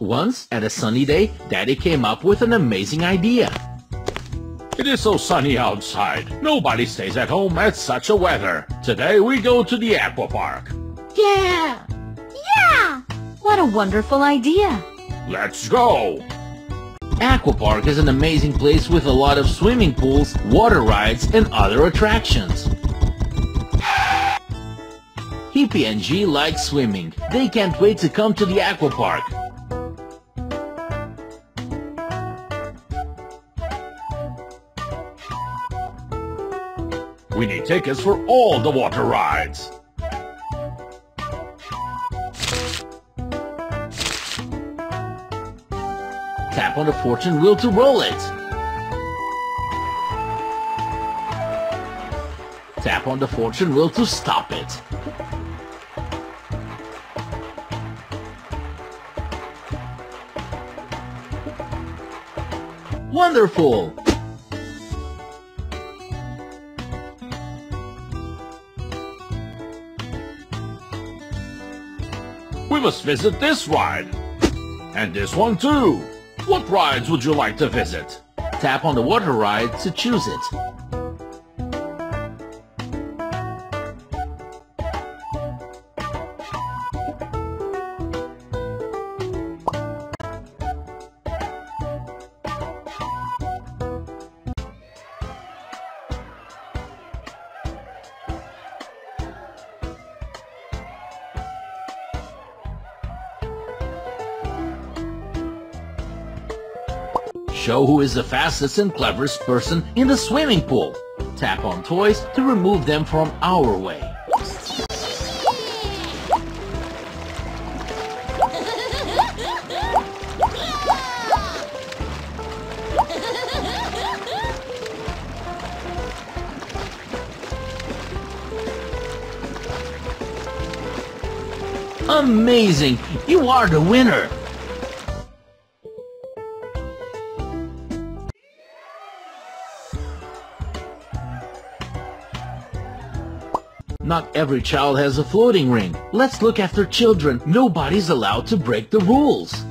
Once, at a sunny day, Daddy came up with an amazing idea. It is so sunny outside. Nobody stays at home at such a weather. Today we go to the aqua park. Yeah! Yeah! What a wonderful idea. Let's go! Aqua Park is an amazing place with a lot of swimming pools, water rides, and other attractions. Hippie and G like swimming. They can't wait to come to the Aqua Park. We need tickets for all the water rides. Tap on the fortune wheel to roll it. Tap on the fortune wheel to stop it. Wonderful! We must visit this ride. And this one too. What rides would you like to visit? Tap on the water ride to choose it. Show who is the fastest and cleverest person in the swimming pool. Tap on toys to remove them from our way. Amazing! You are the winner! Not every child has a floating ring. Let's look after children. Nobody's allowed to break the rules.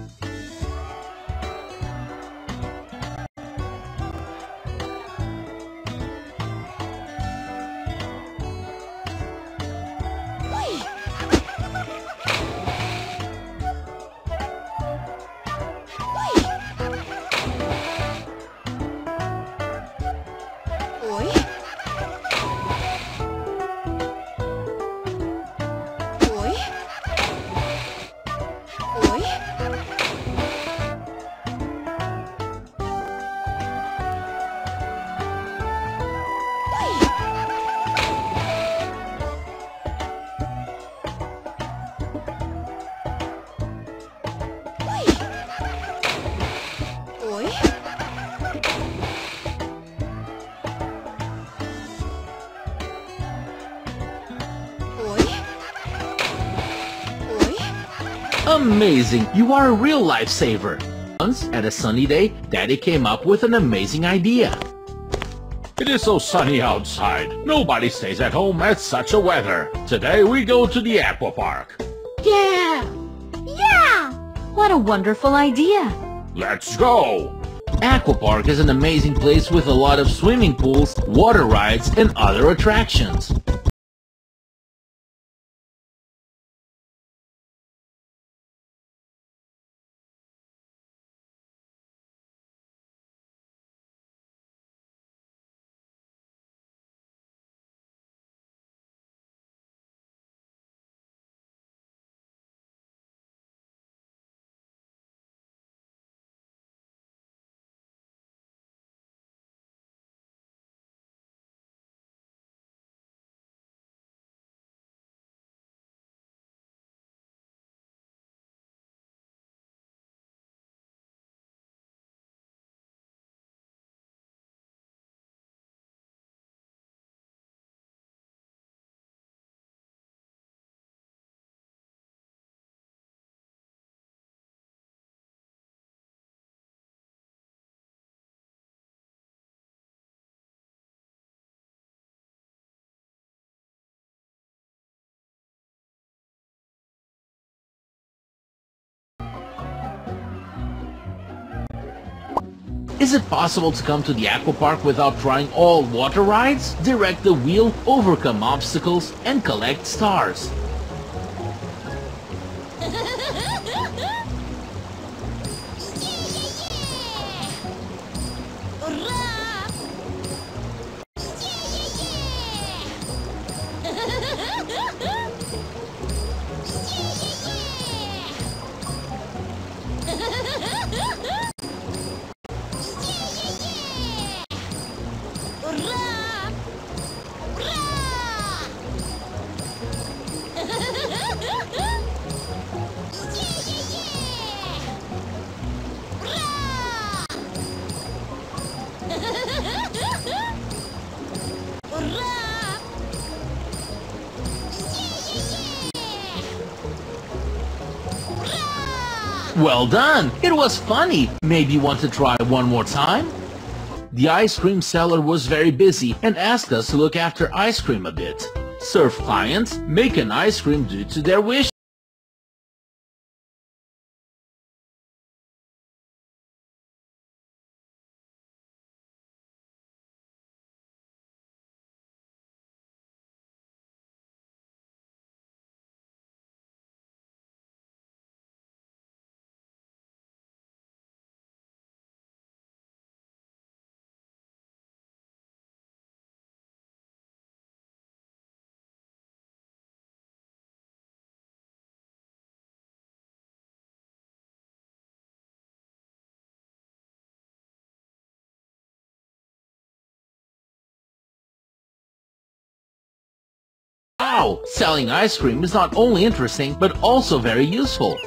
Amazing! You are a real lifesaver. Once, at a sunny day, Daddy came up with an amazing idea. It is so sunny outside. Nobody stays at home at such a weather. Today we go to the aqua park. Yeah! Yeah! What a wonderful idea. Let's go! Aqua Park is an amazing place with a lot of swimming pools, water rides, and other attractions. Is it possible to come to the aquapark without trying all water rides? Direct the wheel, overcome obstacles, and collect stars. Well done! It was funny! Maybe you want to try one more time? The ice cream seller was very busy and asked us to look after ice cream a bit. Serve clients, make an ice cream due to their wish. Wow! Selling ice cream is not only interesting, but also very useful.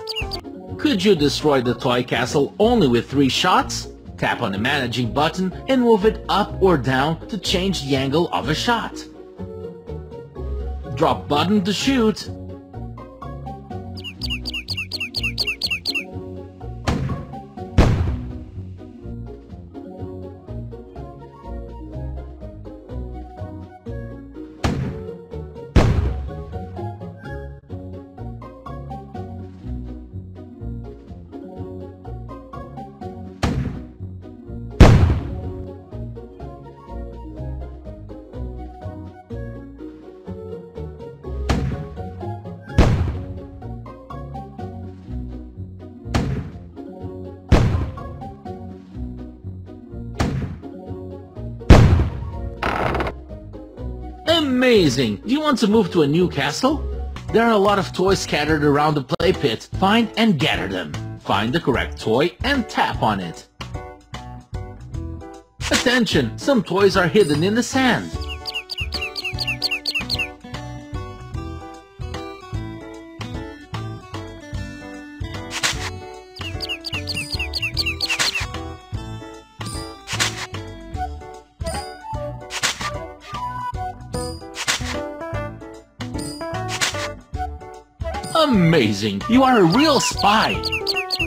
Could you destroy the toy castle only with three shots? Tap on the managing button and move it up or down to change the angle of a shot. Drop button to shoot. Amazing! Do you want to move to a new castle? There are a lot of toys scattered around the play pit. Find and gather them. Find the correct toy and tap on it. Attention! Some toys are hidden in the sand. Amazing! You are a real spy!